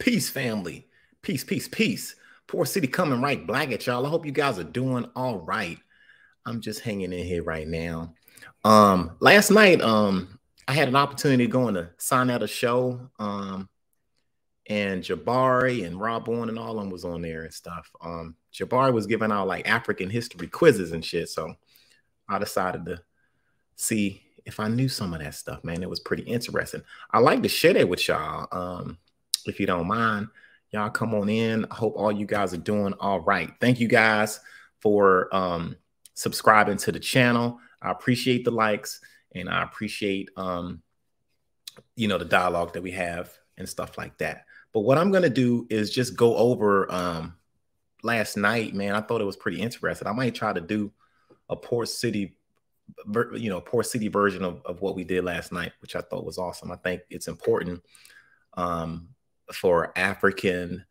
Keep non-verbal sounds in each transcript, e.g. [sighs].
Peace, family. Peace, peace, peace. Port City coming right black at y'all. I hope you guys are doing all right. I'm just hanging in here right now. Um, last night, um, I had an opportunity to go and to sign out a show. Um, and Jabari and Rob Bourne and all of them was on there and stuff. Um, Jabari was giving out like African history quizzes and shit. So I decided to see if I knew some of that stuff, man. It was pretty interesting. I like to share that with y'all. Um, if you don't mind, y'all come on in. I hope all you guys are doing all right. Thank you guys for um, subscribing to the channel. I appreciate the likes and I appreciate um, you know the dialogue that we have and stuff like that. But what I'm gonna do is just go over um, last night, man. I thought it was pretty interesting. I might try to do a Port City you know, Port City version of, of what we did last night, which I thought was awesome. I think it's important um, for African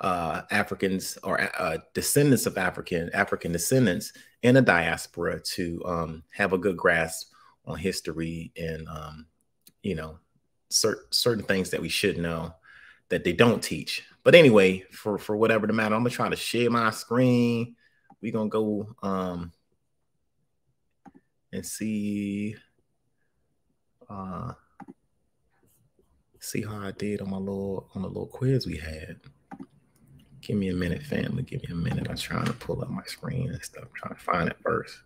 uh, Africans or uh, descendants of African African descendants in a diaspora to um, have a good grasp on history and um, you know certain certain things that we should know that they don't teach. But anyway, for for whatever the matter, I'm gonna try to share my screen. We're gonna go um, and see uh, see how I did on my little on the little quiz we had. Give me a minute, family. Give me a minute. I'm trying to pull up my screen and stuff. I'm trying to find it first.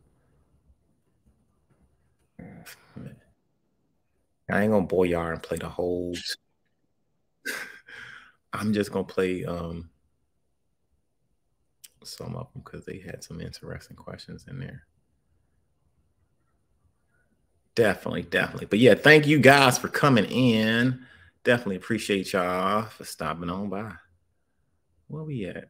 I ain't gonna bore y'all and play the whole. [laughs] I'm just gonna play um some of them because they had some interesting questions in there. Definitely, definitely. But yeah, thank you guys for coming in. Definitely appreciate y'all for stopping on by. Where we at?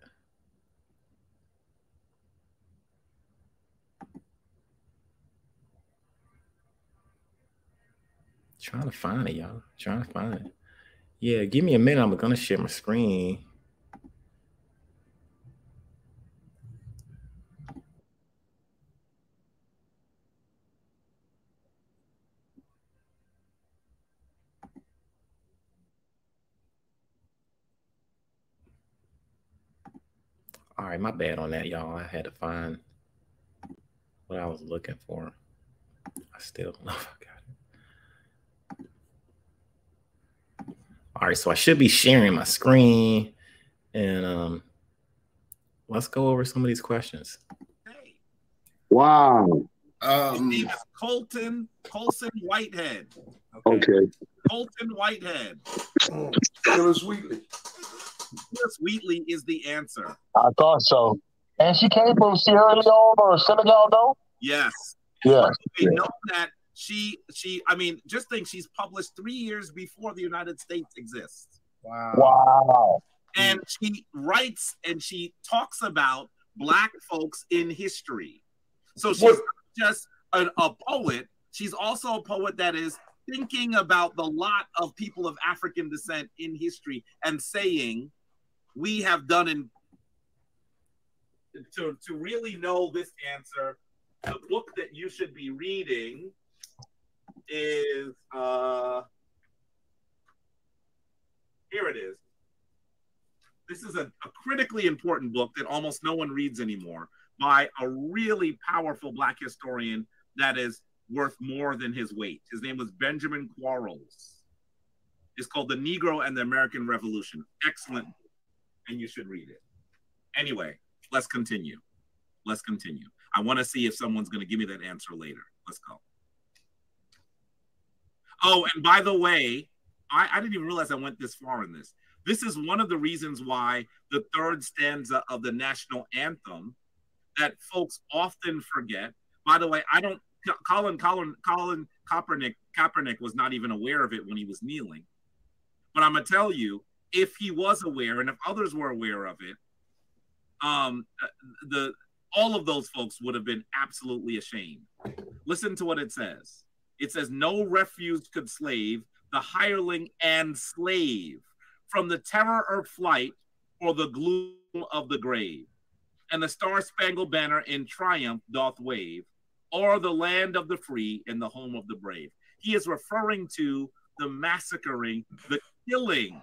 Trying to find it, y'all. Trying to find it. Yeah, give me a minute. I'm gonna share my screen. All right, my bad on that, y'all. I had to find what I was looking for. I still don't [laughs] know if I got it. All right, so I should be sharing my screen and um let's go over some of these questions. Wow. Um, His name is Colton Colson Whitehead. Okay. okay. Colton Whitehead. Oh, Phillis Wheatley. Wheatley is the answer. I thought so. And she came from Sierra Leone or Senegal, though. Yes. Yeah. We know that she she. I mean, just think she's published three years before the United States exists. Wow. Wow. And she writes and she talks about black folks in history. So she's what? just a, a poet. She's also a poet that is thinking about the lot of people of African descent in history and saying, we have done in to, to really know this answer, the book that you should be reading is uh here it is. This is a, a critically important book that almost no one reads anymore by a really powerful black historian that is worth more than his weight. His name was Benjamin Quarles. It's called The Negro and the American Revolution. Excellent, and you should read it. Anyway, let's continue. Let's continue. I want to see if someone's going to give me that answer later. Let's go. Oh, and by the way, I, I didn't even realize I went this far in this. This is one of the reasons why the third stanza of the national anthem that folks often forget. By the way, I don't Colin Colin Colin Kaepernick Kaepernick was not even aware of it when he was kneeling. But I'm gonna tell you, if he was aware and if others were aware of it, um, the all of those folks would have been absolutely ashamed. Listen to what it says. It says, "No refuge could slave the hireling and slave from the terror of flight or the gloom of the grave, and the star spangled banner in triumph doth wave." or the land of the free and the home of the brave. He is referring to the massacring, the killing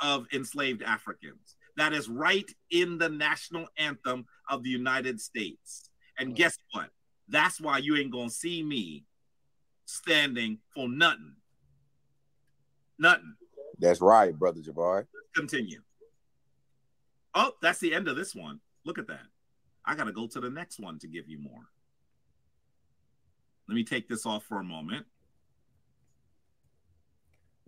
of enslaved Africans. That is right in the national anthem of the United States. And guess what? That's why you ain't gonna see me standing for nothing. Nothing. That's right, brother Jabari. Continue. Oh, that's the end of this one. Look at that. I gotta go to the next one to give you more. Let me take this off for a moment.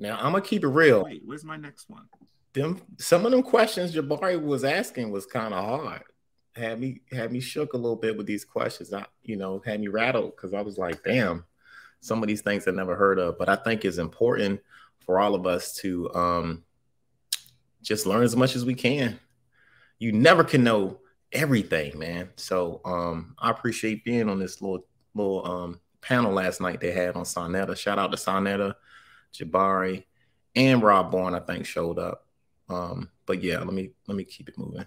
Now I'm gonna keep it real. Wait, where's my next one? Them some of them questions Jabari was asking was kind of hard. Had me had me shook a little bit with these questions. I, you know, had me rattled because I was like, damn, some of these things I never heard of. But I think it's important for all of us to um just learn as much as we can. You never can know everything, man. So um I appreciate being on this little little um panel last night they had on Sa Neter. Shout out to Sa Neter, Jabari, and Rob Bourne, I think, showed up. Um, but yeah, let me let me keep it moving.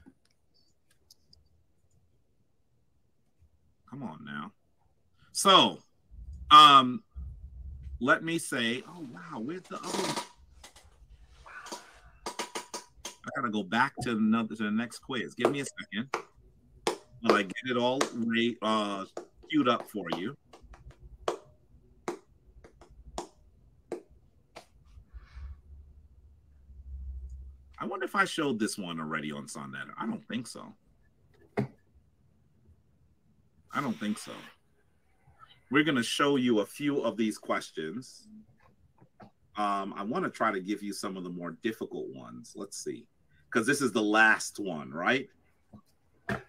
Come on now. So, um, let me say, oh wow, where's the other? I gotta go back to another to the next quiz. Give me a second while I get it all re, uh, queued up for you. If I showed this one already on Sa Neter. I don't think so. I don't think so. We're going to show you a few of these questions. Um, I want to try to give you some of the more difficult ones. Let's see. Because this is the last one, right?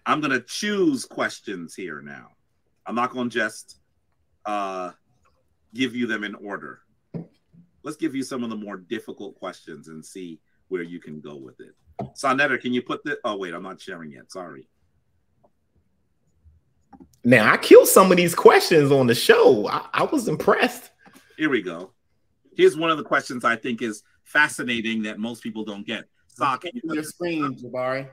I'm going to choose questions here now. I'm not going to just uh, give you them in order. Let's give you some of the more difficult questions and see where you can go with it. Sa Neter, can you put the? Oh wait, I'm not sharing yet. Sorry. Now I killed some of these questions on the show. I, I was impressed. Here we go. Here's one of the questions I think is fascinating that most people don't get. Sa, can you your screen, Jabari.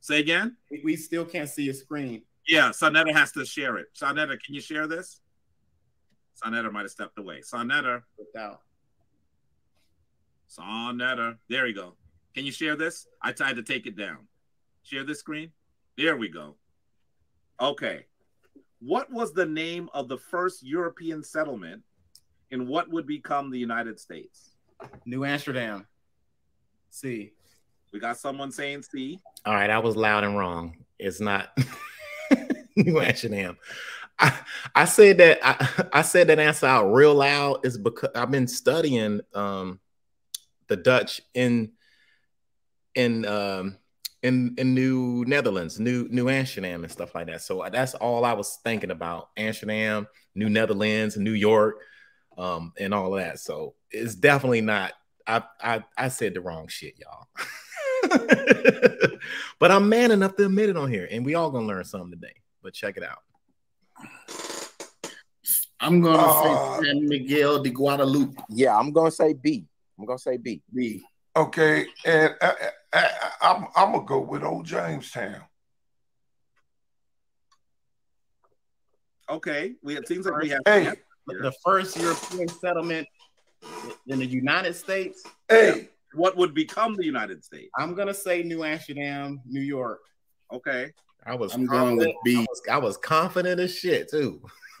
Say again. We, we still can't see your screen. Yeah, Sa Neter has to share it. Sa Neter, can you share this? Sa Neter might have stepped away. Sa Neter. Without. Sa Neter. There we go. Can you share this? I tried to take it down. Share this screen. There we go. Okay. What was the name of the first European settlement in what would become the United States? New Amsterdam. C. We got someone saying C. All right, I was loud and wrong. It's not [laughs] New Amsterdam. I, I said that I, I said that answer out real loud is because I've been studying um the Dutch in in um in in New Netherlands, New New Amsterdam and stuff like that. So that's all I was thinking about: Amsterdam, New Netherlands, New York, um, and all of that. So it's definitely not. I I, I said the wrong shit, y'all. [laughs] but I'm man enough to admit it on here, and we all gonna learn something today. But check it out. I'm gonna Uh, say San Miguel de Guadalupe. Yeah, I'm gonna say B. I'm gonna say B. B. Okay, and I, I, I, I'm I'm gonna go with old Jamestown. Okay. We it seems like we have Hey, The first European settlement in the United States. hey, what would become the United States. I'm gonna say New Amsterdam, New York. Okay. I was I'm going with B. I was, I was confident as shit too. [laughs]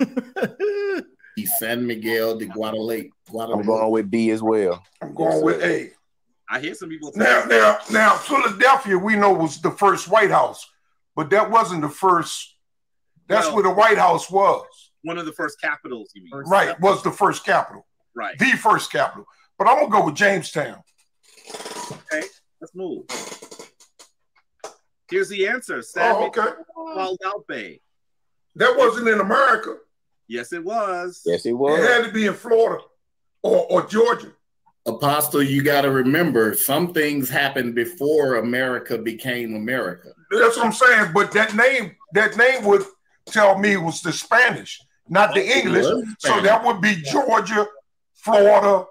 San Miguel de Guadalupe. I'm going with B as well. I'm going with A. I hear some people say Now, now, now, Philadelphia, we know was the first White House, but that wasn't the first. That's Well- where the White House was. one of the first capitals, you mean. First Right, was the first capital, Right. the first capital. But I'm gonna go with Jamestown. Okay. Let's move. Here's the answer. San Oh, okay. Guadalupe. That wasn't in America. Yes, it was. Yes, it was. It had to be in Florida or, or Georgia. Apostle, you got to remember some things happened before America became America. That's what I'm saying. But that name, that name would tell me it was the Spanish, not the English. So that would be Georgia, Florida.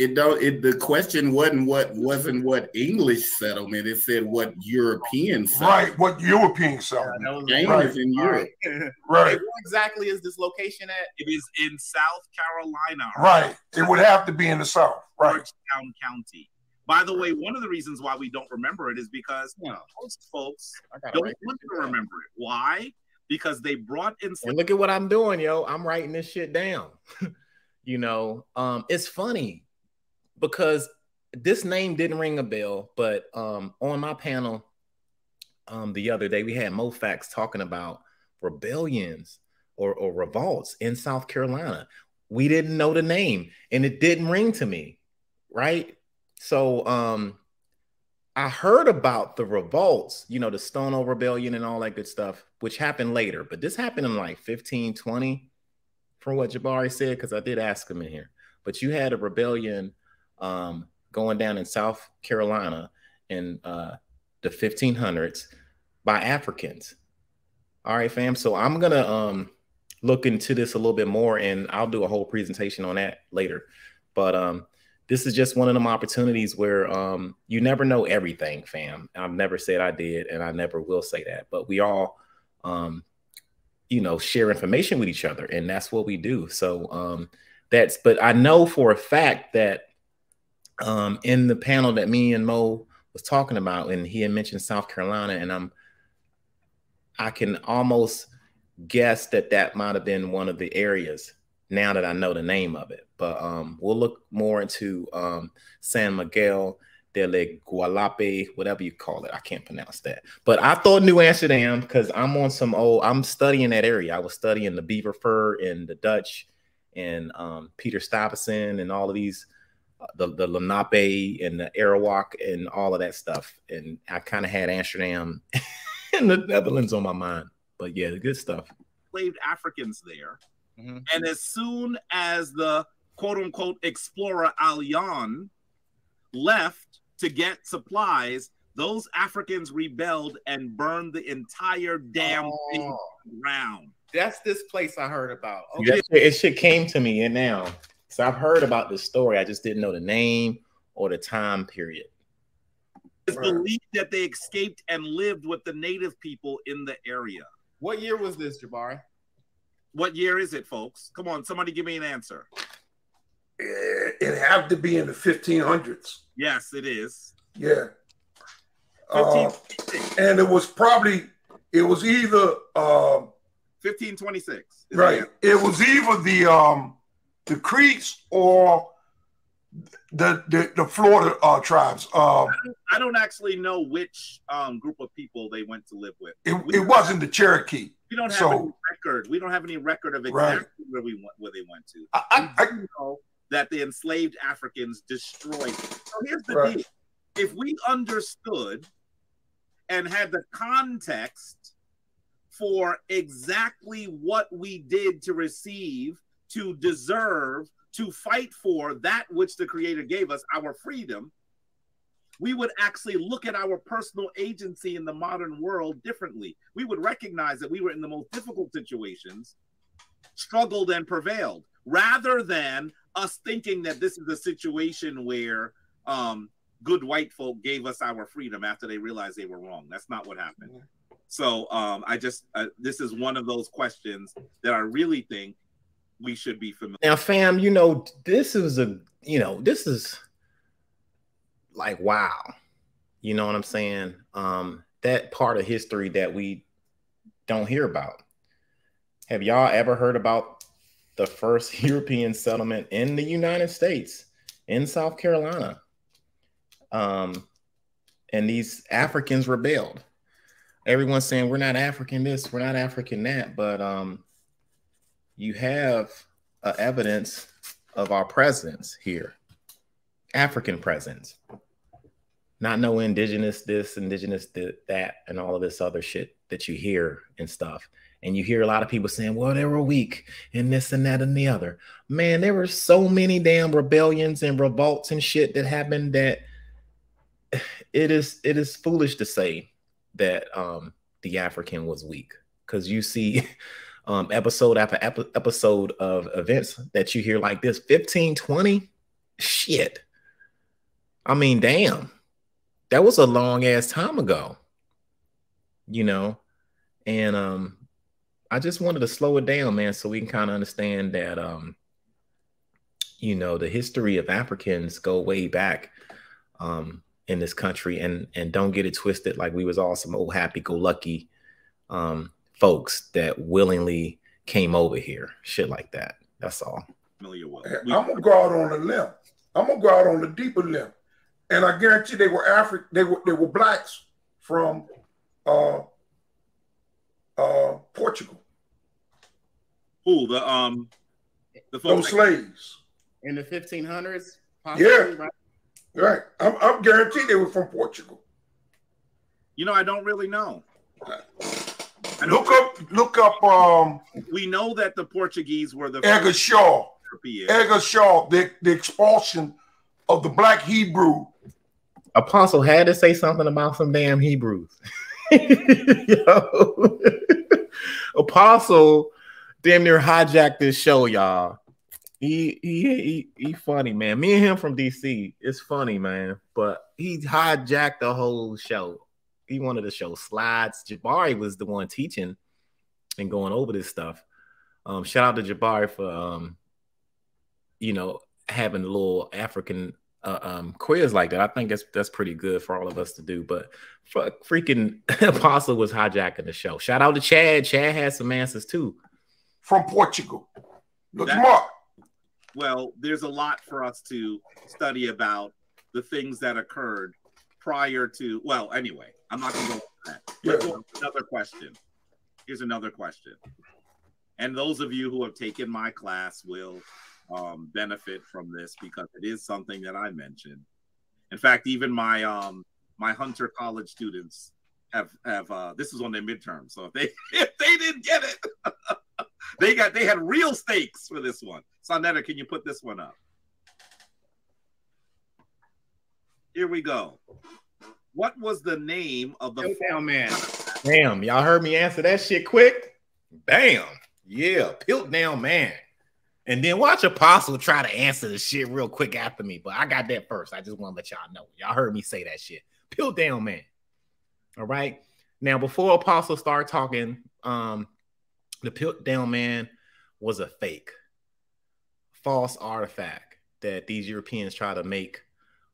It don't. It the question wasn't what wasn't what English settlement. It said what European settlement. Right, what European settlement. That was James Right. is in Europe. Hey, Right, where exactly is this location at? It is in South Carolina. right. It would have to be in the South. Right. Georgetown County. By the way, one of the reasons why we don't remember it is because Yeah. most folks don't want to remember it. Why? Because they brought in And look at what I'm doing, yo. I'm writing this shit down. [laughs] you know, um, it's funny because this name didn't ring a bell, but um, on my panel um, the other day, we had Mofax talking about rebellions or, or revolts in South Carolina. We didn't know the name, and it didn't ring to me, right? So um, I heard about the revolts, you know, the Stono Rebellion and all that good stuff, which happened later, but this happened in like 15, 20, from what Jabari said, because I did ask him in here. But you had a rebellion um, going down in South Carolina in uh, the 1500s by Africans. All right, fam. So I'm gonna um, look into this a little bit more, and I'll do a whole presentation on that later. But um, this is just one of them opportunities where um, you never know everything, fam. I've never said I did, and I never will say that. But we all, um, you know, share information with each other, and that's what we do. So um, that's. But I know for a fact that um, in the panel that me and Mo was talking about, and he had mentioned South Carolina, and I'm, I can almost guess that that might have been one of the areas now that I know the name of it. But um, we'll look more into um, San Miguel de la Gualape, whatever you call it. I can't pronounce that. But I thought New Amsterdam because I'm on some old, I'm studying that area. I was studying the beaver fur and the Dutch and um, Peter Stuyvesant and all of these, the, the Lenape and the Arawak and all of that stuff. And I kind of had Amsterdam [laughs] and the Netherlands on my mind. But yeah, the good stuff. enslaved Africans there. Mhm. And as soon as the quote unquote explorer Ayllón left to get supplies, those Africans rebelled and burned the entire damn thing around. That's this place I heard about. Okay. Okay. It shit came to me and now. So I've heard about this story. I just didn't know the name or the time period. It's believed that they escaped and lived with the native people in the area. What year was this, Jabari? What year is it, folks? Come on, somebody give me an answer. It, it had to be in the 1500s. Yes, it is. Yeah. Uh, and it was probably, it was either, uh, 1526. right, it was either the, um, the Creeks or the, the, the Florida uh, tribes. Uh, I don't actually know which um, group of people they went to live with. it, it wasn't the Cherokee. We don't have So- any record. We don't have any record of Right. exactly where we went, where they went to. I, I, I, We know that the enslaved Africans destroyed. So here's the Right. deal: if we understood and had the context for exactly what we did to receive, to deserve, to fight for that which the Creator gave us, our freedom, we would actually look at our personal agency in the modern world differently. We would recognize that we were in the most difficult situations, struggled and prevailed, rather than us thinking that this is a situation where um, good white folk gave us our freedom after they realized they were wrong. That's not what happened. So um, I just, uh, this is one of those questions that I really think we should be familiar. Now, fam, you know, this is a, you know, this is like wow. You know what I'm saying? Um, that part of history that we don't hear about. Have y'all ever heard about the first [laughs] European settlement in the United States in South Carolina? Um, and these Africans rebelled. Everyone's saying we're not African this, we're not African that, but um, you have uh, evidence of our presence here, African presence, not no indigenous this, indigenous th- that, and all of this other shit that you hear and stuff. And you hear a lot of people saying, well, they were weak and this and that and the other. Man, there were so many damn rebellions and revolts and shit that happened that [sighs] it is it is foolish to say that um the African was weak because you see [laughs] um episode after epi- episode of events that you hear like this. 15 20 shit. I mean damn. That was a long ass time ago you know? And um i just wanted to slow it down man so we can kind of understand that um you know the history of africans go way back um, in this country, and and don't get it twisted like we was all some old happy-go-lucky um, folks that willingly came over here, shit like that. That's all. I'm gonna go out on a limb. I'm gonna go out on a deeper limb, and I guarantee they were African. They were they were blacks from uh, uh, Portugal. Who the um the Those slaves. in the 1500s. Yeah. right? Right. I'm, I'm guaranteed they were from Portugal. You know, I don't really know. [laughs] Look up, look up. Um, We know that the Portuguese were the Edgar first Shaw. European. Edgar Shaw. The the expulsion of the black Hebrew. Apostle had to say something about some damn Hebrews. [laughs] Yo. Apostle damn near hijacked this show, y'all. He, he he he funny, man. Me and him from DC. It's funny, man. But he hijacked the whole show. He wanted to show slides. Jabari was the one teaching and going over this stuff. Um, shout out to Jabari for um, you know, having a little African uh, um, quiz like that. I think that's that's pretty good for all of us to do. But fuck, freaking [laughs] Apostle was hijacking the show. Shout out to Chad. Chad has some answers too. from Portugal. Look That- him well, there's a lot for us to study about the things that occurred prior to. Well, anyway, I'm not going to go into that. Let's go another question. Here's another question. And those of you who have taken my class will um, benefit from this because it is something that I mentioned. In fact, even my um, my Hunter College students have have uh, this is on their midterm. So if they [laughs] if they didn't get it, [laughs] they got they had real stakes for this one. Sa Neter, can you put this one up? Here we go. What was the name of the Down man. Damn, y'all heard me answer that shit quick. Bam. Yeah, Piltdown man. And then watch Apostle try to answer the shit real quick after me. But I got that first. I just want to let y'all know. Y'all heard me say that shit. Piltdown man. All right. Now, before Apostle start talking, um, the Piltdown man was a fake, false artifact that these Europeans try to make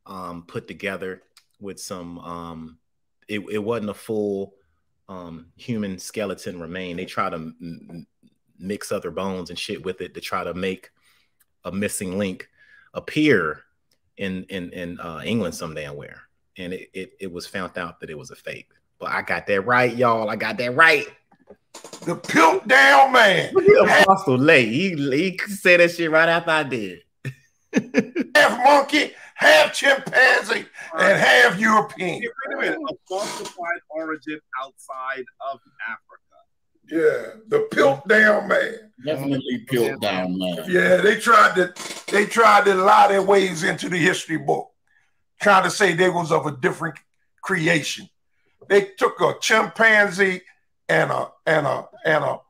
um, put together with some. Um, it, it wasn't a full um, human skeleton remain. They try to m- mix other bones and shit with it to try to make a missing link appear in in in uh, England some damn where, and it, it it was found out that it was a fake. But I got that right, y'all. I got that right. The Piltdown man. Look at Apostle Lay. He he said that shit right after I did. [laughs] half monkey, half chimpanzee, and half European. Wait a minute, falsified origin outside of Africa. Yeah, the Piltdown man. Definitely Piltdown, man. Yeah, they tried to they tried to lie their ways into the history book, trying to say they was of a different creation. They took a chimpanzee and a and a and a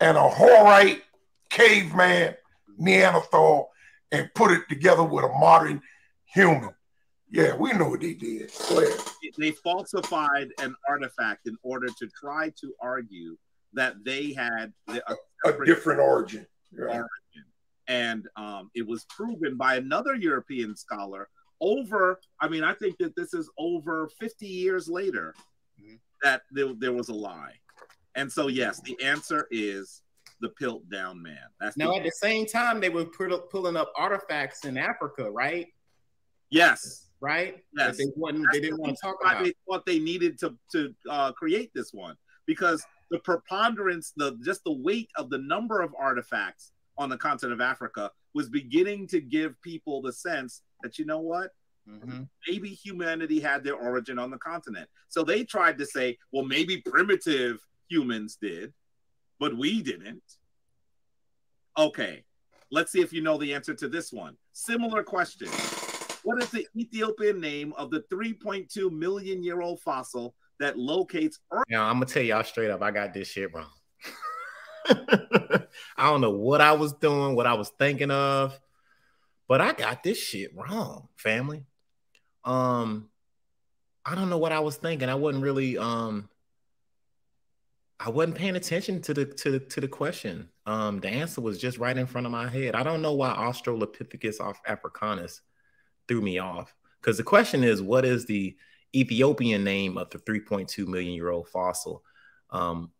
and a Horite caveman Neanderthal and put it together with a modern human. Yeah, we know what they did. Go ahead. They falsified an artifact in order to try to argue that they had the- a, A different origin. Yeah. origin. And um, it was proven by another European scholar over, I mean, I think that this is over 50 years later that there, there was a lie. And so, yes, the answer is the Piltdown Man. That's Now, the, at the same time, they were put, pulling up artifacts in Africa, right? Yes. Right? Yes. That they. That's They didn't want to talk about. They thought they needed to to uh, create this one because the preponderance, the just the weight of the number of artifacts on the continent of Africa was beginning to give people the sense that you know what, Mhm. maybe humanity had their origin on the continent. So they tried to say, well, maybe primitive humans did, but we didn't. Okay, let's see if you know the answer to this one. Similar question. What is the Ethiopian name of the 3.2 million year old fossil that locates Earth? Now I'm gonna tell y'all straight up, I got this shit wrong. [laughs] I don't know what I was doing, what I was thinking of, but I got this shit wrong, family. Um, I don't know what I was thinking. I wasn't really um I wasn't paying attention to the to the to the question. Um, the answer was just right in front of my head. I don't know why Australopithecus Africanus threw me off. because the question is, what is the Ethiopian name of the 3.2 million year old fossil, um,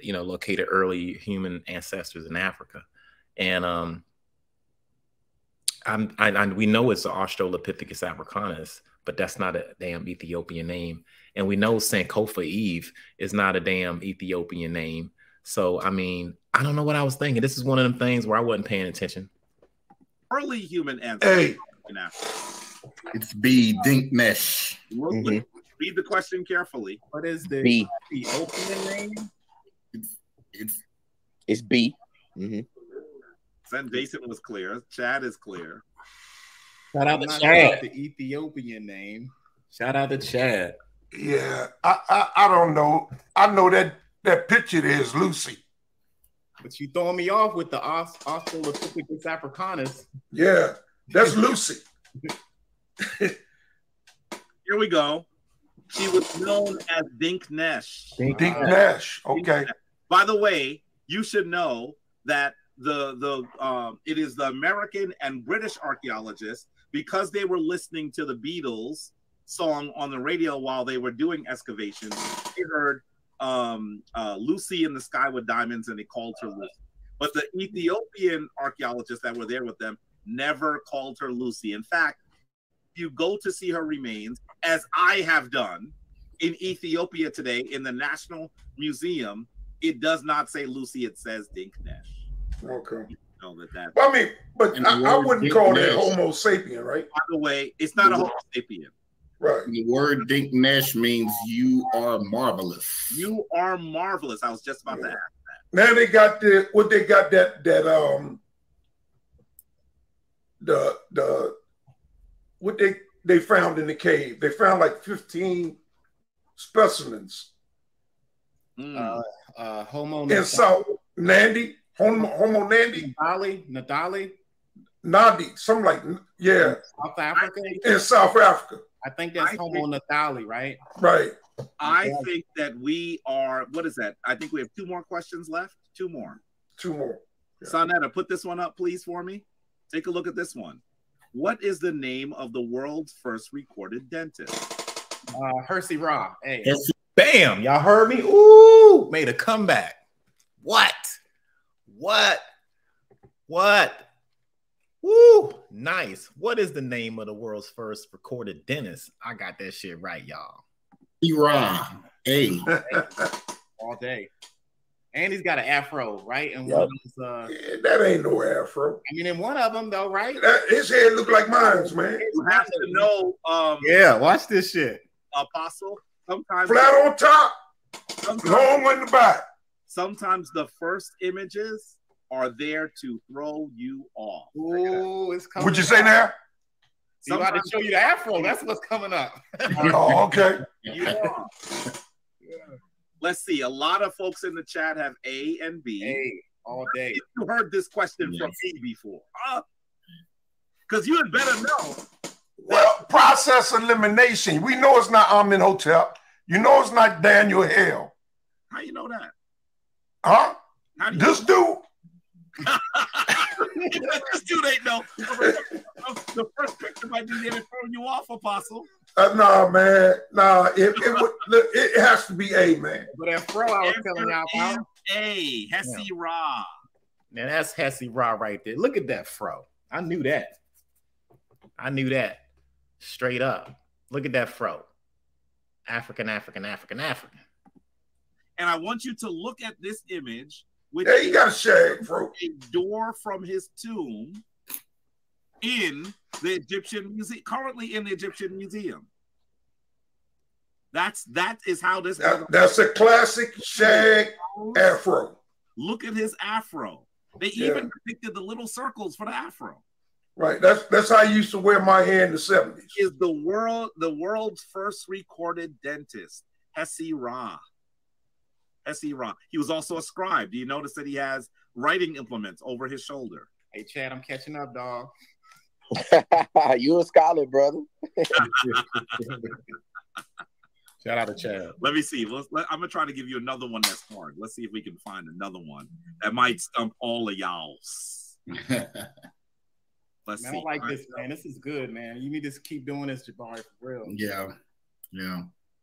you know, located early human ancestors in Africa, and um, I'm, I, I, we know it's Australopithecus africanus, but that's not a damn Ethiopian name. And we know Sankofa Eve is not a damn Ethiopian name. So, I mean, I don't know what I was thinking. This is one of them things where I wasn't paying attention. Early human ancestors hey. In Africa. It's B. Dinknesh. Mm-hmm. Read the question carefully. What is the B. Ethiopian name? It's it's, it's B. Mm-hmm. Sen Jason was clear. Chad is clear. Shout out to Chad. The Ethiopian name. Shout out to Chad. Yeah, I, I, I don't know. I know that that picture there is Lucy. But you throwing me off with the Australopithecus africanus. Yeah, that's Lucy. [laughs] [laughs] Here we go. She was known as Dink Nesh. Dink, Dink Nesh. Okay. By the way, you should know that the the um, it is the American and British archaeologists because they were listening to the Beatles song on the radio while they were doing excavations. They heard um, uh, Lucy in the Sky with Diamonds and they called her Lucy. But the Ethiopian archaeologists that were there with them never called her Lucy. In fact, you go to see her remains, as I have done in Ethiopia today in the National Museum, it does not say Lucy, it says Dinknesh. Okay. You know that that. I mean, but I, I, wouldn't call that Homo sapien, right? By the way, it's not a Homo sapien. Right. The word Dinknesh means you are marvelous. You are marvelous. I was just about yeah. to ask that. Now they got the what they got that that um the the what they they found in the cave. They found like 15 specimens. Mm. Uh, uh, Homo in South Nandi, Homo, Homo Nandi, Nadali, Nadali, Nandi, something like yeah, South Africa, in South Africa. I think that's I Homo think, Natali, right? Right. I think that we are. What is that? I think we have two more questions left. Two more. Two more. Yeah. Sa Neter, put this one up, please, for me. Take a look at this one. What is the name of the world's first recorded dentist? Uh, Hesy-Ra. Hey. Bam! Y'all heard me? Ooh, made a comeback. What? What? What? Woo! Nice. What is the name of the world's first recorded dentist? I got that shit right, y'all. Iran. Hey. All day. And he's got an afro, right? And yep. uh, yeah, that ain't no afro. I mean, in one of them, though, right? That, his head look like mine's, man. You have to know. Um, yeah, watch this shit. Apostle. Sometimes flat on top, long in the back. Sometimes the first images are there to throw you off. Ooh, it's coming. Would you say now? You about to show you the afro. That's what's coming up. oh, okay. [laughs] [laughs] yeah. Let's see. A lot of folks in the chat have A and B. A all day. You heard this question yes. from me before, Because you had better know. Well, process elimination. We know it's not Amenhotep. You know it's not Daniel Hale. How you know that? Huh? This dude [laughs] this dude ain't no. The first picture might be there throwing you off, Apostle. Uh, nah, man. Nah, it, it, it, has to be A, man. But that fro I was telling y'all about. A, Hesse yeah. Ra. Now that's Hesy-Ra right there. Look at that fro. I knew that. I knew that. Straight up. Look at that fro. African, African, African, African. And I want you to look at this image with yeah, he got a shag, bro. A door from his tomb in the Egyptian museum, currently in the Egyptian museum. That's that is how this. That, that's a classic shag afro. Look at his afro. They yeah. even depicted the little circles for the afro. Right. That's that's how I used to wear my hair in the seventies. Is the world the world's first recorded dentist, Hesy-Ra. S.E. Ron. He was also a scribe. Do you notice that he has writing implements over his shoulder? Hey, Chad, I'm catching up, dog. [laughs] you a scholar, brother. [laughs] Shout out to Chad. Let me see. Let's, let, I'm gonna try to give you another one that's hard. Let's see if we can find another one that might stump all of y'all. [laughs] Let's Man, see. I like All right. this, man. This is good, man. You need to keep doing this, Jabari, for real. Yeah, yeah.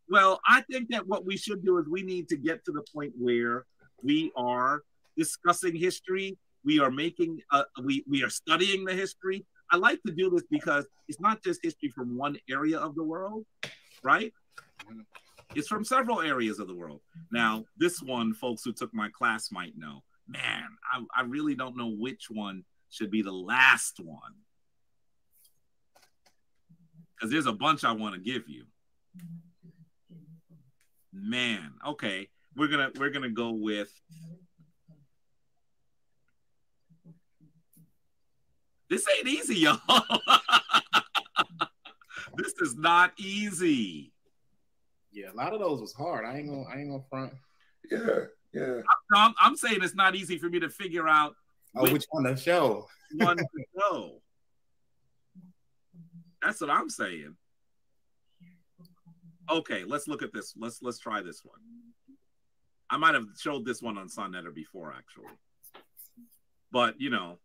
Well, I think that what we should do is we need to get to the point where we are discussing history. We are making, uh, we we are studying the history. I like to do this because it's not just history from one area of the world, right? It's from several areas of the world. Now, this one, folks who took my class might know. Man, I, I really don't know which one should be the last one because there's a bunch I want to give you. Man, okay, we're gonna we're gonna go with. This ain't easy, y'all. [laughs] this is not easy. Yeah, a lot of those was hard. I ain't gonna, I ain't gonna front. Yeah, yeah. I'm, I'm saying it's not easy for me to figure out Oh, which one to show? one to go. That's what I'm saying. Okay, let's look at this. Let's let's try this one. I might have showed this one on Sa Neter before, actually. But you know,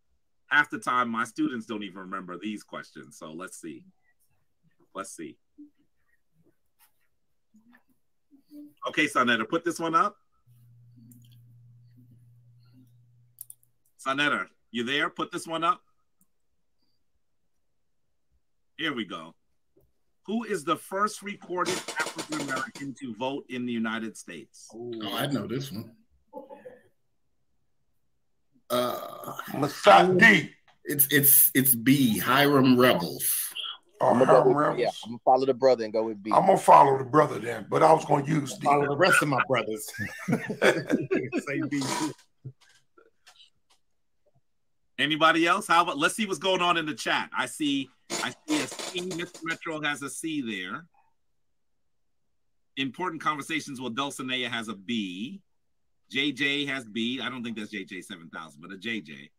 half the time my students don't even remember these questions. So let's see. Let's see. Okay, Sa Neter, put this one up. Sa Neter, you there? Put this one up. Here we go. Who is the first recorded African American to vote in the United States? Oh, I know this one. Uh, Masat D. it's it's it's B. Hiram Revels. Oh, I'm gonna, go Hiram with, Revels. yeah, I'm gonna follow the brother and go with B. I'm gonna follow the brother then, but I was gonna use D. Follow the rest of my brothers. [laughs] Say B. Anybody else? How about let's see what's going on in the chat. I see I see a C. Mr. Metro has a C there. Important conversations with Dulcinea has a B. JJ has B. I don't think that's JJ 7000, but a JJ.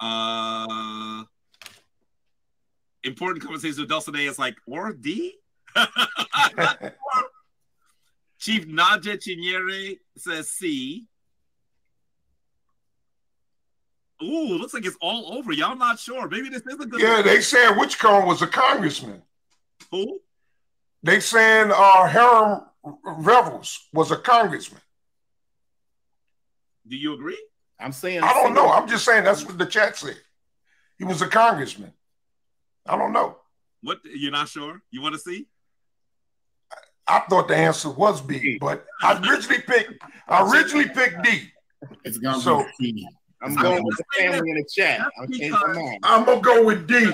Uh important conversations with Dulcinea is like or D. [laughs] [laughs] Chief Naja Chinyere says C. Ooh, it looks like it's all over. Y'all not sure. Maybe this is a good yeah, they said which Cone was a congressman. Who? They saying uh Hiram Revels was a congressman. Do you agree? I'm saying I don't know. I'm just saying that's what the chat said. He was a congressman. I don't know. What you're not sure? You want to see? I thought the answer was B, but I originally picked I originally picked D. It's gonna So- be C. I'm going with the family in the chat. I'm changing my mind. I'm gonna go with D.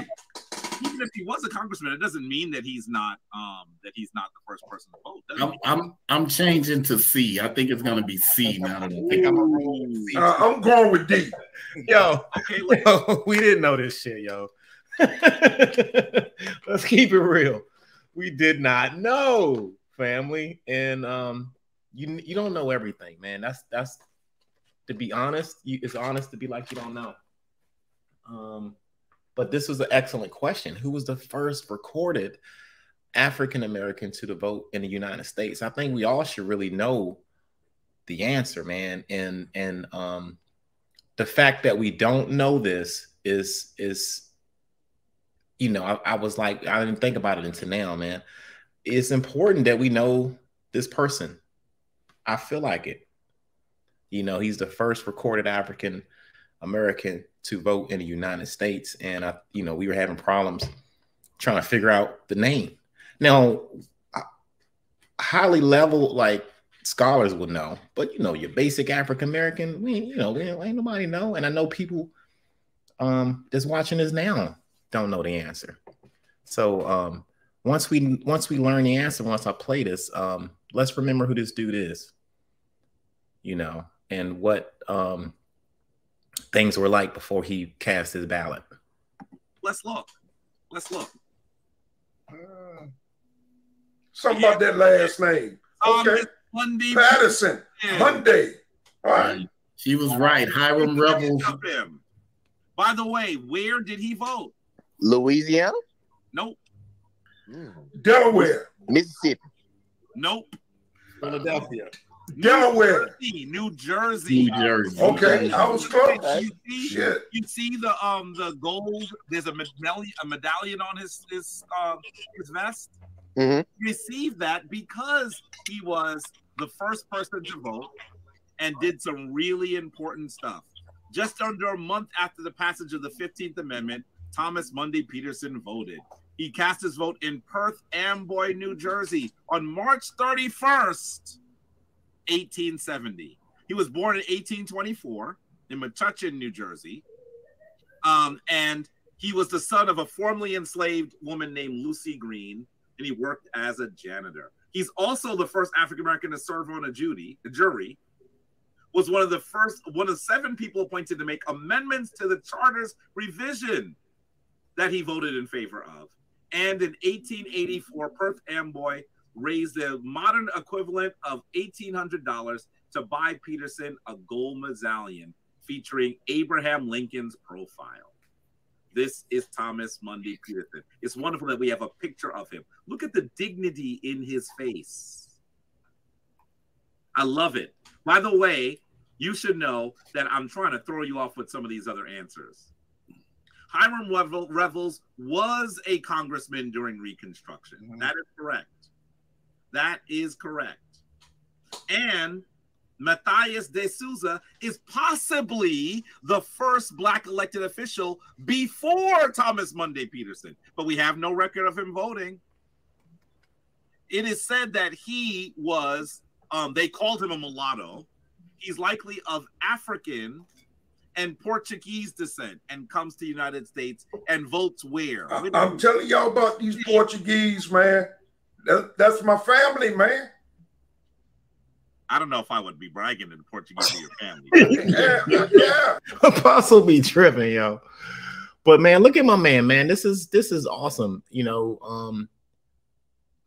Even if he was a congressman, it doesn't mean that he's not um that he's not the first person to vote. I'm. I'm I'm changing to C. I think it's gonna be C now I I think think I'm. I'm gonna with C. Uh, I'm going with D. [laughs] Yo, Okay, [laughs] yo, we didn't know this shit, yo. [laughs] Let's keep it real. We did not know, family, and um, you you don't know everything, man. That's that's to be honest. You, it's honest to be like you don't know. Um, but this was an excellent question. Who was the first recorded African American to the vote in the United States? I think we all should really know the answer, man. And and um, the fact that we don't know this is is you know I, I was like I didn't think about it until now, man. It's important that we know this person. I feel like it. You know, he's the first recorded African American to vote in the United States, and I, you know, we were having problems trying to figure out the name. Now, highly level like scholars would know, but you know, your basic African American, we, you know, we ain't, ain't nobody know. And I know people um that's watching this now don't know the answer. So um once we once we learn the answer, once I play this, um, let's remember who this dude is, you know, and what um things were like before he cast his ballot. let's look. Let's look. Something about that last name. Um, Okay. Monday. Patterson. Hyundai. All right. She was right. Hiram Revels. By the way, where did he vote? Louisiana, Nope. Mm. Delaware. Mississippi. Nope. Philadelphia. Delaware. New Jersey. New Jersey. New Jersey. Okay, I was close. You see, Shit. you see the um the gold. There's a medallion, a medallion on his his um his vest. Mhm. Received that because he was the first person to vote and did some really important stuff. Just under a month after the passage of the 15th Amendment, Thomas Mundy Peterson voted. He cast his vote in Perth Amboy, New Jersey on March 31st, 1870. He was born in 1824 in Metuchen, New Jersey. Um, and he was the son of a formerly enslaved woman named Lucy Green, and he worked as a janitor. He's also the first African American to serve on a jury. A jury was one of the first, one of seven people appointed to make amendments to the charter's revision that he voted in favor of. And in 1884, Perth Amboy raised the modern equivalent of $1,800 to buy Peterson a gold medallion featuring Abraham Lincoln's profile. This is Thomas Mundy Peterson. It's wonderful that we have a picture of him. Look at the dignity in his face. I love it. By the way, you should know that I'm trying to throw you off with some of these other answers. Hiram Revel- Revels was a congressman during Reconstruction. Mhm. That is correct. That is correct. And Mathias de Sousa is possibly the first black elected official before Thomas Mundy Peterson, but we have no record of him voting. It is said that he was, um, they called him a mulatto. He's likely of African and Portuguese descent and comes to the United States and votes where? I'm telling y'all about these Portuguese, man. That, that's my family, man. I don't know if I would be bragging in Portuguese to your family. [laughs] Yeah, yeah. [laughs] Apostle be tripping, yo. But man, look at my man, man. This is this is awesome. You know, um,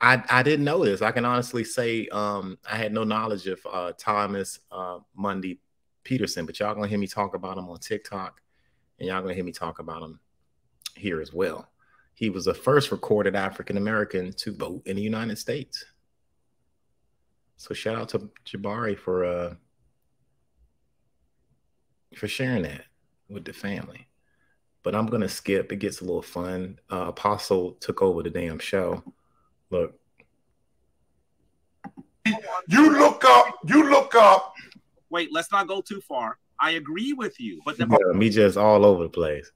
I I didn't know this. I can honestly say um I had no knowledge of uh Thomas uh Mundy Peterson, but y'all gonna hear me talk about him on TikTok, and y'all gonna hear me talk about him here as well. He was the first recorded African American to vote in the United States. So shout out to Jabari for uh for sharing that with the family. But I'm gonna skip. It gets a little fun. Uh, Apostle took over the damn show. Look, You look up, you look up. Wait, let's not go too far. I agree with you, but the uh, me just all over the place.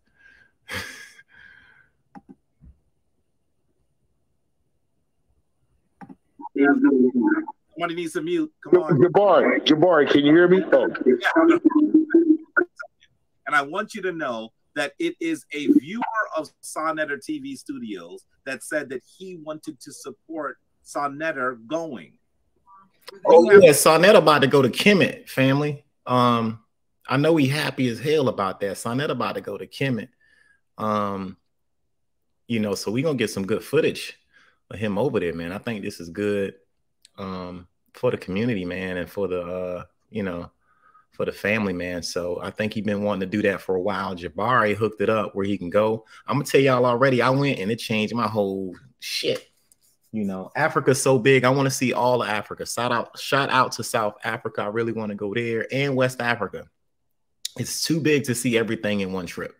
[laughs] somebody needs to mute. Come on. Jabari, Jabari, can you hear me? Oh, And I want you to know that it is a viewer of Sa Neter TV Studios that said that he wanted to support Sa Neter going. Oh yeah, Sa Neter about to go to Kemet, family. Um, I know he happy as hell about that. Sa Neter about to go to Kemet. Um, you know, so we gonna get some good footage of him over there, man. I think this is good um for the community, man, and for the uh, you know, for the family, man. So I think he's been wanting to do that for a while. Jabari hooked it up where he can go. I'm gonna tell y'all already, I went and it changed my whole shit. You know, Africa's so big. I want to see all of Africa. Shout out, shout out to South Africa. I really want to go there and West Africa. It's too big to see everything in one trip.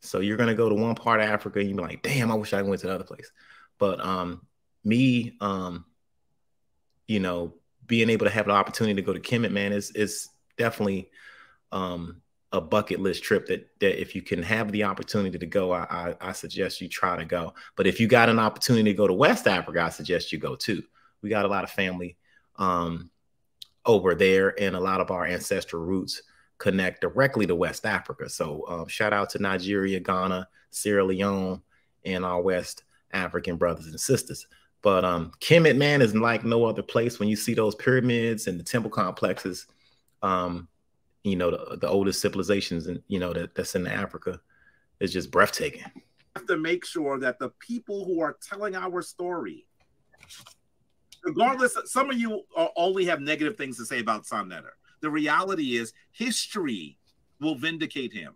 So you're gonna go to one part of Africa and you're like, damn, I wish I went to the other place. But um, me, um, you know, being able to have the opportunity to go to Kemet, man, is is definitely um a bucket list trip that that if you can have the opportunity to go, I, I I suggest you try to go. But if you got an opportunity to go to West Africa, I suggest you go too. We got a lot of family um over there, and a lot of our ancestral roots connect directly to West Africa. So um, shout out to Nigeria, Ghana, Sierra Leone, and our West African brothers and sisters. But um, Kemet, man, is like no other place. When you see those pyramids and the temple complexes, um, you know, the, the oldest civilizations, and you know that that's in Africa, is just breathtaking. have to make sure that the people who are telling our story, regardless, some of you only have negative things to say about Sa Neter. The reality is, history will vindicate him.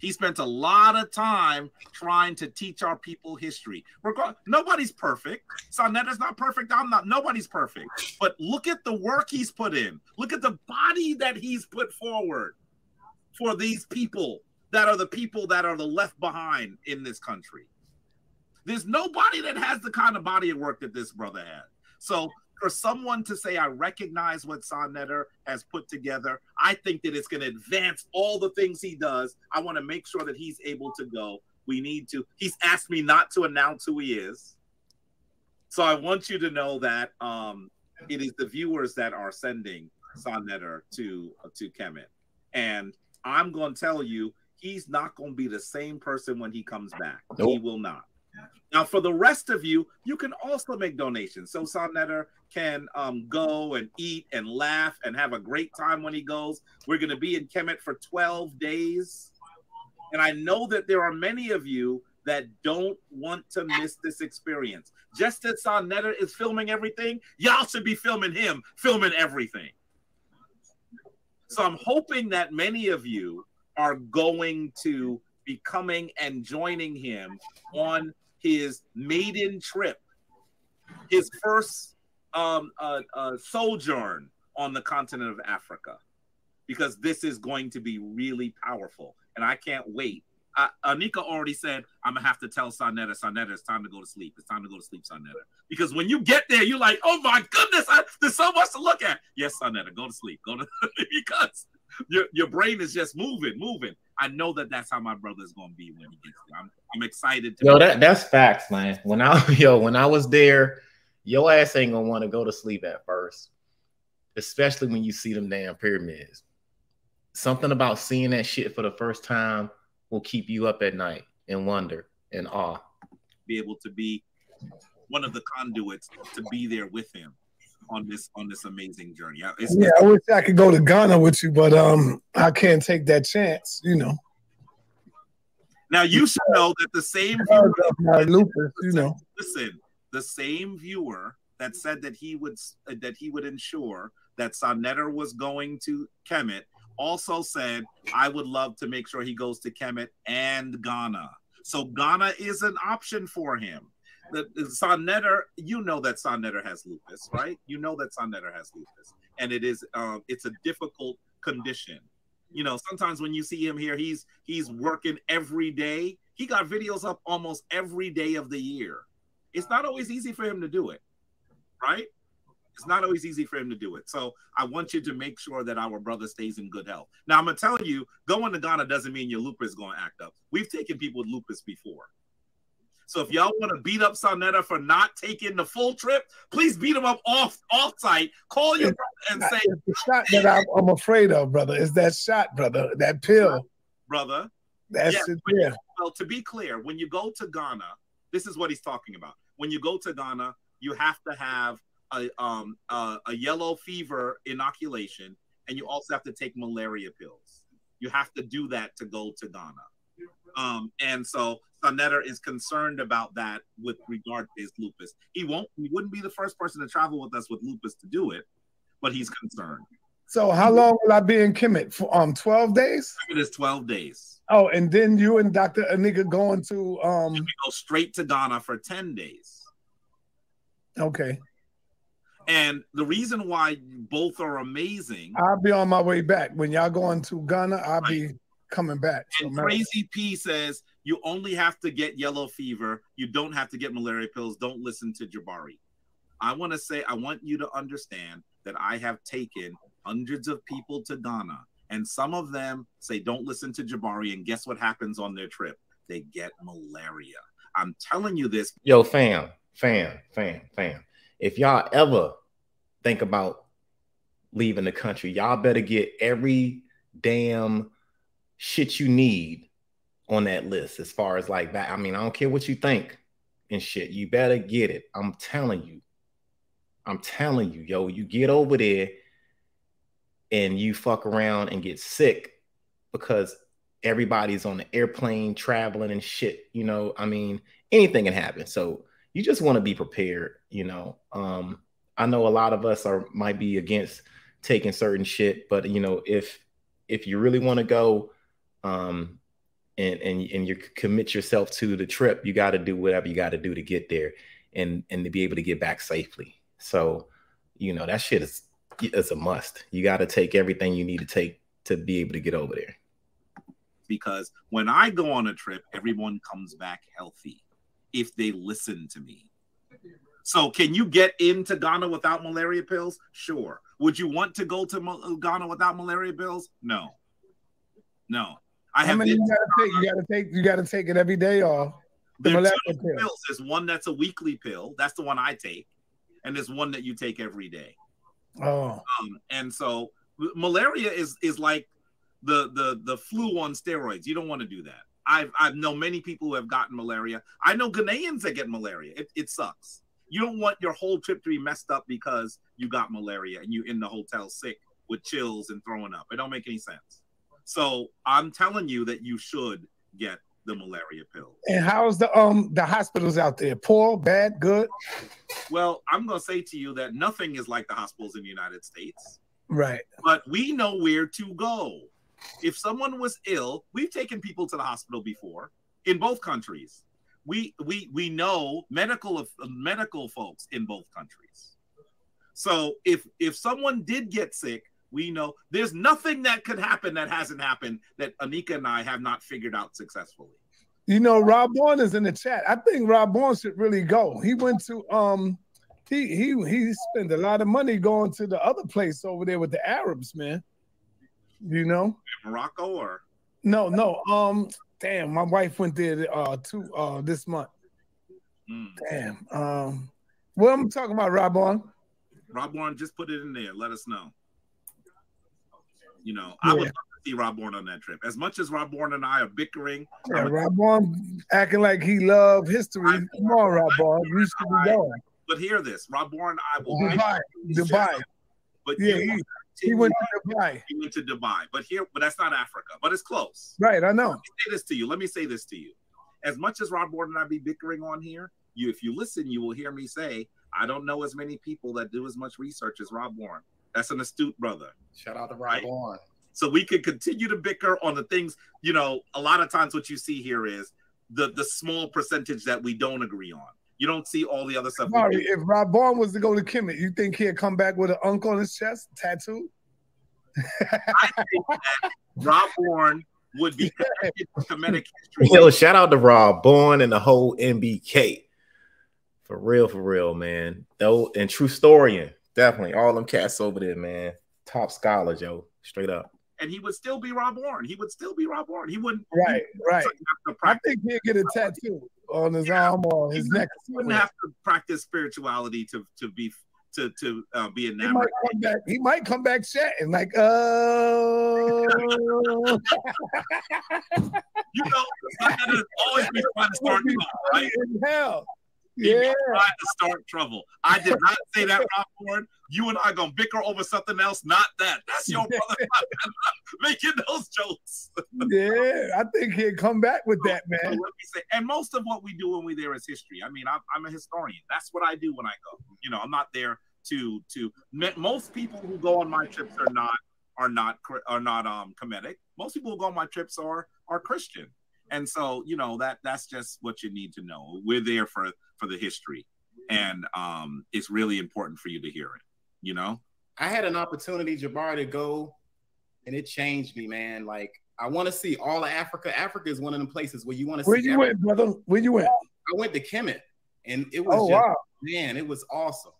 He spent a lot of time trying to teach our people history. Going, nobody's perfect. Sa Neter's not perfect. I'm not. Nobody's perfect. But look at the work he's put in. Look at the body that he's put forward for these people that are the people that are the left behind in this country. There's nobody that has the kind of body of work that this brother had. So for someone to say I recognize what Sa Neter has put together, I think that it's going to advance all the things he does. I want to make sure that he's able to go. We need to. He's asked me not to announce who he is, so I want you to know that um, it is the viewers that are sending Sa Neter to uh, to Kemet, and I'm going to tell you he's not going to be the same person when he comes back. Nope. He will not. Now, for the rest of you, you can also make donations. So Sa Neter can um, go and eat and laugh and have a great time when he goes. We're going to be in Kemet for 12 days. And I know that there are many of you that don't want to miss this experience. Just as Sa Neter is filming everything, y'all should be filming him, filming everything. So I'm hoping that many of you are going to be coming and joining him on his maiden trip, his first um, uh, uh, sojourn on the continent of Africa, because this is going to be really powerful. And I can't wait. Anika already said, I'm gonna have to tell Sa Neter, Sonetta, it's time to go to sleep. It's time to go to sleep, Sa Neter. Because when you get there, you're like, oh my goodness, I, there's so much to look at. Yes, Sa Neter, go to sleep. Go to [laughs] because your, your brain is just moving, moving. I know that that's how my brother is going to be when he gets there. I'm, I'm excited. To yo, that, that's facts, man. When I [laughs] yo when I was there, your ass ain't gonna want to go to sleep at first, especially when you see them damn pyramids. Something about seeing that shit for the first time will keep you up at night in wonder and awe. Be able to be one of the conduits to be there with him on this on this amazing journey. It's, yeah, I wish I could go to Ghana with you, but um, I can't take that chance. You know. Now you should know that the same viewer, my lupus, you know. Listen, the same viewer that said that he would uh, that he would ensure that Sa Neter was going to Kemet also said I would love to make sure he goes to Kemet and Ghana. So Ghana is an option for him Sa Neter, you know that Sa Neter has lupus, right? You know that Sa Neter has lupus, and it is um, it's a difficult condition. You know, sometimes when you see him here, he's he's working every day. He got videos up almost every day of the year. It's not always easy for him to do it, right? It's not always easy for him to do it. So I want you to make sure that our brother stays in good health. Now I'm gonna tell you, going to Ghana doesn't mean your lupus is going to act up. We've taken people with lupus before. So if y'all want to beat up Sa Neter for not taking the full trip, please beat him up off off site. Call your brother and say it's the shot that I'm, I'm, afraid of, brother. Is that shot, brother? That pill, brother. That's yeah, it. Yeah. Well, to be clear, when you go to Ghana, this is what he's talking about. When you go to Ghana, you have to have a um a yellow fever inoculation, and you also have to take malaria pills. You have to do that to go to Ghana. Um, and so Sa Neter is concerned about that with regard to his lupus. He won't. He wouldn't be the first person to travel with us with lupus to do it, but he's concerned. So how long will I be in Kemet? For um, twelve days. It is twelve days. Oh, and then you and Doctor Anika going to um. We go straight to Ghana for ten days. Okay. And the reason why both are amazing. I'll be on my way back when y'all going to Ghana. I'll right. be coming back. And Crazy P says you only have to get yellow fever. You don't have to get malaria pills. Don't listen to Jabari. I want to say, I want you to understand that I have taken hundreds of people to Ghana, and some of them say, don't listen to Jabari. And guess what happens on their trip? They get malaria. I'm telling you this. Yo, fam, fam, fam, fam. If y'all ever think about leaving the country, y'all better get every damn shit you need on that list as far as like that. I mean, I don't care what you think and shit. You better get it. I'm telling you. I'm telling you, yo, you get over there and you fuck around and get sick because everybody's on the airplane traveling and shit. You know, I mean, anything can happen. So you just want to be prepared, you know. Um, I know a lot of us are might be against taking certain shit, but you know, if if you really want to go, um, and and and you commit yourself to the trip, you got to do whatever you got to do to get there, and and to be able to get back safely. So, you know that shit is it's a must. You got to take everything you need to take to be able to get over there. Because when I go on a trip, everyone comes back healthy if they listen to me. So, can you get into Ghana without malaria pills? Sure. Would you want to go to Ghana without malaria pills? No. No. I have. How many you gotta take? You gotta take. You gotta take it every day, or the malaria pill. pills. There's one that's a weekly pill. That's the one I take, and there's one that you take every day. Oh. Um, and so malaria is is like the the the flu on steroids. You don't want to do that. I've I've know many people who have gotten malaria. I know Ghanaians that get malaria. It, it sucks. You don't want your whole trip to be messed up because you got malaria and you're in the hotel sick with chills and throwing up. It don't make any sense. So I'm telling you that you should get the malaria pill. And how's the um the hospitals out there? Poor, bad, good? Well, I'm gonna say to you that nothing is like the hospitals in the United States. Right. But we know where to go. If someone was ill, we've taken people to the hospital before in both countries. We we we know medical of medical folks in both countries. So if if someone did get sick, we know there's nothing that could happen that hasn't happened that Anika and I have not figured out successfully. You know, Rob Bourne is in the chat. I think Rob Bourne should really go. He went to um he he he spent a lot of money going to the other place over there with the Arabs, man. You know? Morocco or no, no. Um damn, my wife went there uh two uh this month. Mm. Damn. Um what I'm talking about, Rob Bourne. Rob Bourne, just put it in there. Let us know. You know, yeah. I would love to see Rob Bourne on that trip. As much as Rob Bourne and I are bickering. Yeah, Rob Bourne acting like he loved history. I, Come on, Rob Bourne. You should be going. But hear this, Rob Bourne, I will. Dubai, Dubai. But yeah, he, he went to Dubai. He went to Dubai, but here, but that's not Africa. But it's close. Right, I know. Let me say this to you. Let me say this to you. As much as Rob Bourne and I be bickering on here, you, if you listen, you will hear me say, I don't know as many people that do as much research as Rob Bourne. That's an astute brother. Shout out to Rob right? Bourne. So we can continue to bicker on the things, you know, a lot of times what you see here is the the small percentage that we don't agree on. You don't see all the other stuff. Sorry, if Rob Bourne was to go to Kemet, you think he'd come back with an ankh on his chest, tattoo? I think that Rob Bourne would be [laughs] Kemetic history. Yo, shout out to Rob Bourne and the whole MBK. For real, for real, man. Though and true historian, definitely. All them cats over there, man. Top scholars, yo. Straight up and he would still be Rob Bourne. He would still be Rob Bourne. He wouldn't. Right, he right. I think he'd get a tattoo on his yeah. arm or his he neck. He wouldn't have to practice spirituality to to be to to uh, be enamored. He might come back. He might come back chatting like, oh. [laughs] you know, always be trying to start right? Hell. He yeah. tried to start trouble. I did not say that, Rob Ford. You and I gonna bicker over something else, not that. That's your [laughs] brother [laughs] making those jokes. yeah, I think he'd come back with that, man. So let me say, and most of what we do when we're there is history. I mean, I'm, I'm a historian. That's what I do when I go. You know, I'm not there to to. Most people who go on my trips are not are not are not um Kemetic. Most people who go on my trips are are Christian. And so, you know, that that's just what you need to know. We're there for for the history. And um it's really important for you to hear it, you know? I had an opportunity, Jabari, to go and it changed me, man. Like I want to see all of Africa. Africa is one of the places where you want to Where you went, brother? Where you went? I went to Kemet and it was oh, just, wow. man, it was awesome.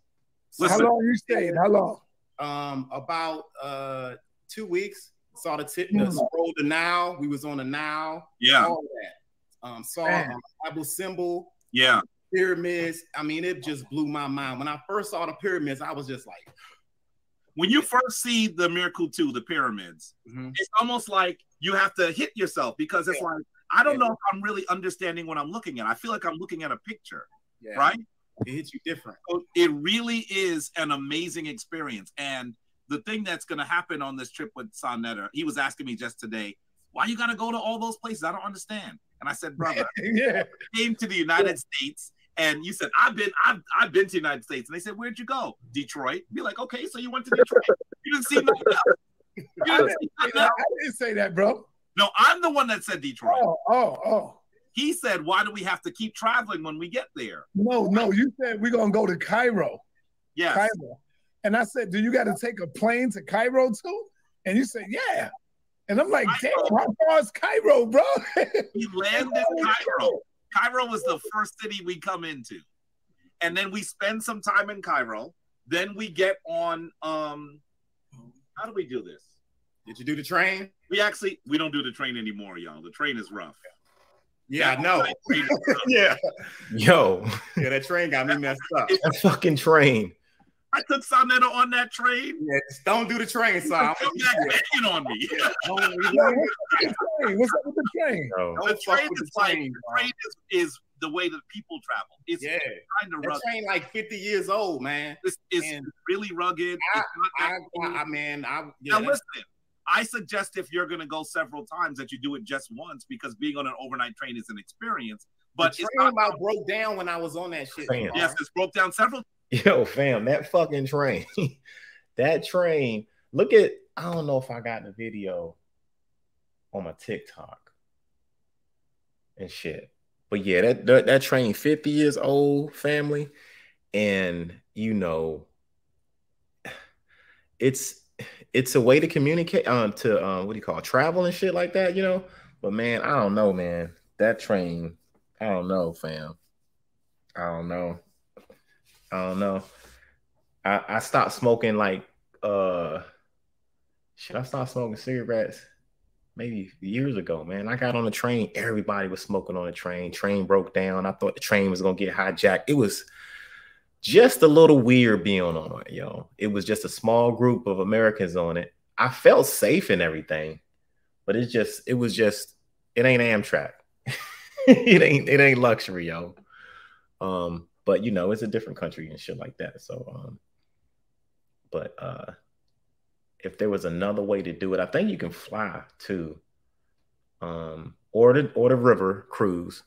So How long you stayed? How long? Um, about uh two weeks. Saw the tip, the scroll the Nile. We was on the Nile. Yeah. All that. Um, saw um, Abu Simbel. Yeah. Pyramids. I mean, it just blew my mind. When I first saw the pyramids, I was just like, [gasps] when you first see the Miracle 2, the pyramids, mm-hmm. it's almost like you have to hit yourself because it's yeah. like, I don't yeah. know if I'm really understanding what I'm looking at. I feel like I'm looking at a picture, yeah. right? It hits you different. So it really is an amazing experience. And the thing that's going to happen on this trip with Sa Neter, he was asking me just today, why you got to go to all those places? I don't understand. And I said, brother, [laughs] yeah. came to the United States and you said, I've been, I've, I've been to the United States. And they said, where'd you go? Detroit. Be like, okay, so you went to Detroit. You didn't see else. [laughs] I, didn't, I didn't say that, bro. No, I'm the one that said Detroit. Oh, oh, oh. He said, "Why do we have to keep traveling when we get there?" No, no, you said we're gonna go to Cairo. Yes. Cairo. And I said, Do you got to take a plane to Cairo too? And you said, Yeah. And I'm like, damn, how far is Cairo, bro? we [laughs] landed Cairo. Cairo was the first city we come into. And then we spend some time in Cairo. Then we get on um how do we do this? Did you do the train? We actually we don't do the train anymore, y'all. The train is rough. Yeah, I know. yeah. [laughs] Yo. Yeah, that train got me messed up. That fucking train. I took Sa Neter on that train. Yeah, don't do the train, so I'm Come back banging on me. [laughs] What's up with the train? Yo. the train is like the train is, is the way that people travel. It's Yeah. kind of That rugged. train like 50 years old, man. It's, it's And really rugged. I, It's not I, cool. I, I mean, I yeah, now listen, I suggest if you're going to go several times that you do it just once because being on an overnight train is an experience. But the it's train not. about broke down when I was on that shit. Yes, it's broke down several. Yo, fam, that fucking train. [laughs] that train. Look at, I don't know if I got the video on my TikTok and shit. But yeah, that, that that train 50 years old, family. And you know, [sighs] it's it's a way to communicate um to um what do you call it, travel and shit like that, you know. But man, I don't know, man. That train, I don't know, fam. I don't know. I don't know. I, I stopped smoking like uh shit, I stop smoking cigarettes maybe years ago, man. I got on the train, everybody was smoking on the train. Train broke down. I thought the train was gonna get hijacked. It was just a little weird being on it, yo. It was just a small group of Americans on it. I felt safe and everything, but it's just it was just it ain't Amtrak. [laughs] it ain't it ain't luxury, yo. Um, but you know, it's a different country and shit like that. So um, but uh if there was another way to do it, I think you can fly too. Um, or the or the river cruise.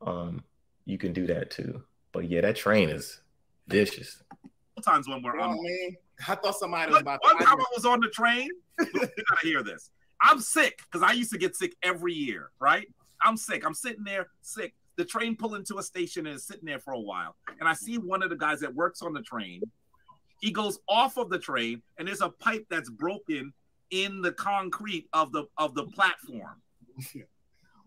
Um, you can do that too. But yeah, that train is vicious. Sometimes when we're You know on. what I mean? Thought somebody was about one time I was on the train. you gotta hear this. I'm sick because I used to get sick every year, right? I'm sick. I'm sitting there sick. The train pulled into a station and is sitting there for a while. And I see one of the guys that works on the train. He goes off of the train, and there's a pipe that's broken in the concrete of the of the platform. [laughs]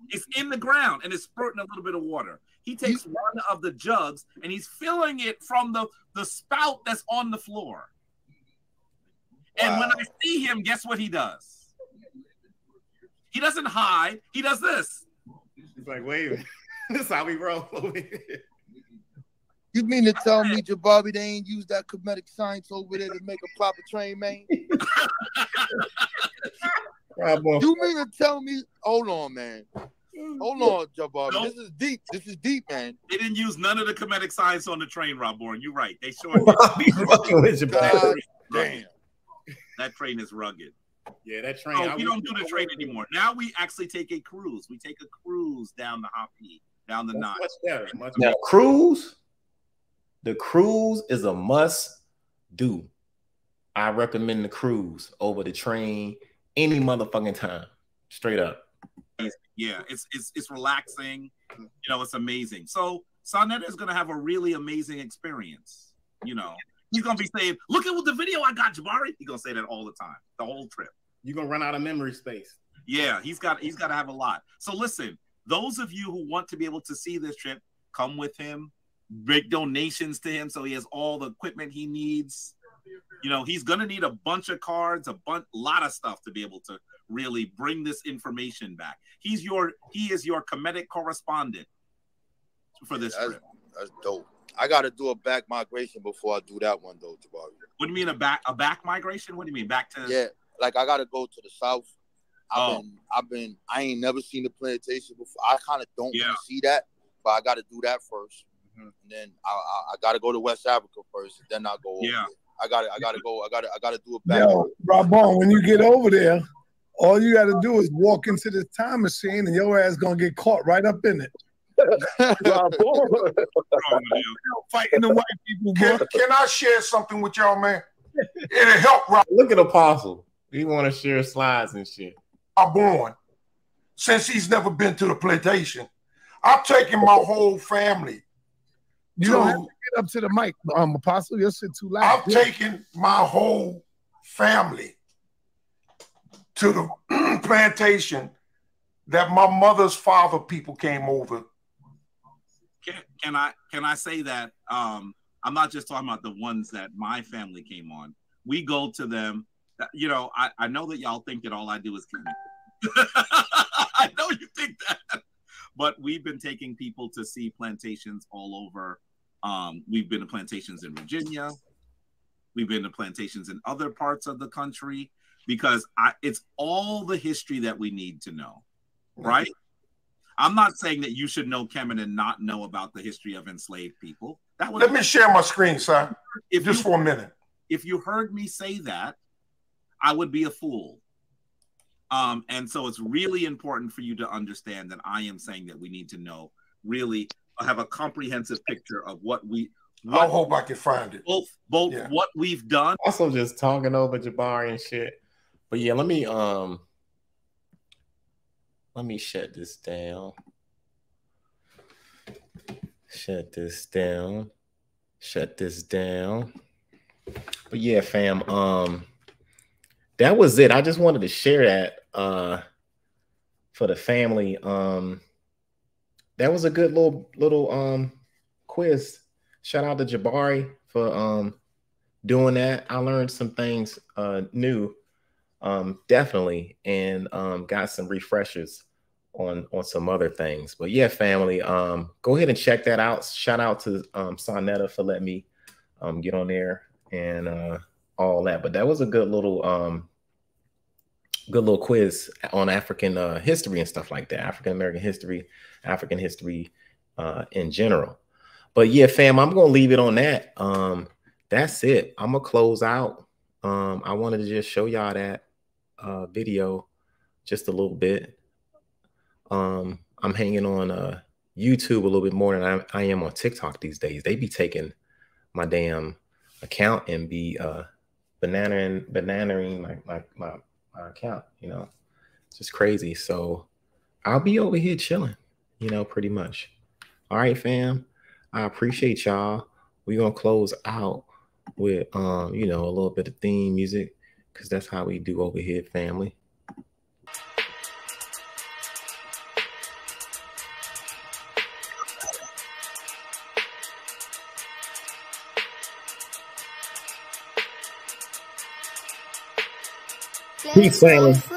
It's in the ground and it's spurting a little bit of water. He takes one of the jugs and he's filling it from the, the spout that's on the floor. And when I see him, guess what he does? He doesn't hide. He does this. He's like, wait a [laughs] minute. this how we roll [laughs] over here. You mean to tell me, Jabari, they ain't used that Kemetic science over there to make a proper train, man? [laughs] You mean to tell me? Hold on, man. Hold on, Jabari. Nope. This is deep. This is deep, man. They didn't use none of the Kemetic science on the train, Rob Bourne. You're right. They sure Fucking with you, That bro. train is rugged. That train is rugged. Yeah, that train. Oh, we don't do the train anymore. Now we actually take a cruise. We take a cruise down the Hoppy, down the That's Notch. much better. Much Now, better. cruise, the cruise is a must do. I recommend the cruise over the train any motherfucking time. Straight up. Yeah, it's it's it's relaxing. You know, it's amazing. So Sa Neter is gonna have a really amazing experience. You know, he's gonna be saying, "Look at what the video I got, Jabari." He's gonna say that all the time, the whole trip. You're gonna run out of memory space. Yeah, he's got he's got to have a lot. So listen, those of you who want to be able to see this trip, come with him. Make donations to him so he has all the equipment he needs. You know, he's gonna need a bunch of cards, a bunch, lot of stuff to be able to really bring this information back. He's your he is your Kemetic correspondent for this That's, trip. that's dope. I got to do a back migration before I do that one, though, Jabari. What do you mean a back a back migration? What do you mean back to? Yeah, like I got to go to the south. I've Oh. been, I've been, I ain't never seen the plantation before. I kind of don't Yeah. want to see that, but I got to do that 1st Mhm. and then I, I, I got to go to West Africa first, and then I'll go. Yeah. there. I got to, I got to go. I got to, I got to do it back. Yo, Rabon, when you get over there, all you got to do is walk into this time machine, and your ass gonna get caught right up in it. [laughs] [laughs] Fighting the white people, Can, bro. can I share something with y'all, man? It'll help, Rob. Look at Apostle. He want to share slides and shit. Are born, since he's never been to the plantation, I've taken my whole family. You don't have to get up to the mic, um, Apostle. You're sitting too loud. I've taken my whole family to the [clears throat] plantation that my mother's father people came over. Can, can I can I say that um, I'm not just talking about the ones that my family came on. We go to them. You know, I, I know that y'all think that all I do is kill. [laughs] I know you think that, but we've been taking people to see plantations all over. Um, we've been to plantations in Virginia. We've been to plantations in other parts of the country because I, it's all the history that we need to know, right? I'm not saying that you should know Kemet and not know about the history of enslaved people. That Let me share my screen, sir. If just you, for a minute. If you heard me say that, I would be a fool. Um, and so it's really important for you to understand that I am saying that we need to know, really have a comprehensive picture of what we. What, I hope I can find it. Both, both yeah. what we've done. Also, just talking over Jabari and shit. But yeah, let me um, let me shut this down. Shut this down. Shut this down. But yeah, fam. Um, that was it. I just wanted to share that uh for the family. Um that was a good little little um quiz. Shout out to Jabari for um doing that. I learned some things uh new um definitely and um got some refreshers on on some other things. But yeah, family, um go ahead and check that out. Shout out to um Sa Neter for letting me um get on there and uh all that. But that was a good little um good little quiz on African uh, history and stuff like that, African American history, African history uh, in general. But yeah, fam, I'm gonna leave it on that. Um, that's it. I'm gonna close out. Um, I wanted to just show y'all that uh, video just a little bit. Um, I'm hanging on uh, YouTube a little bit more than I, I am on TikTok these days. They be taking my damn account and be uh bananaing bananaing my, my my my account, you know. It's just crazy. So I'll be over here chilling, you know, pretty much. All right, fam. I appreciate y'all. We're gonna close out with um, you know, a little bit of theme music because that's how we do over here, family. Peace, family.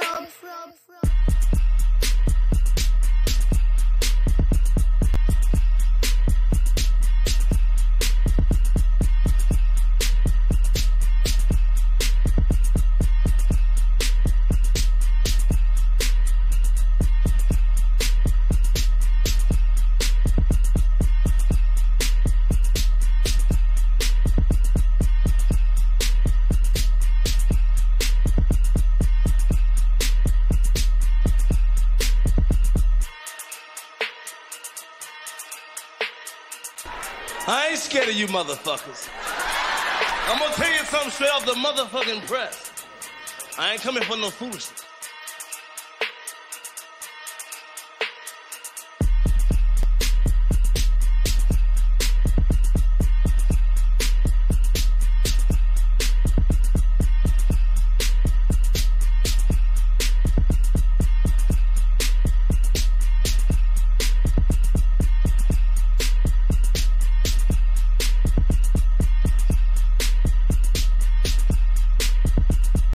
Motherfuckers. I'm gonna tell you something straight off the motherfucking press. I ain't coming for no foolishness.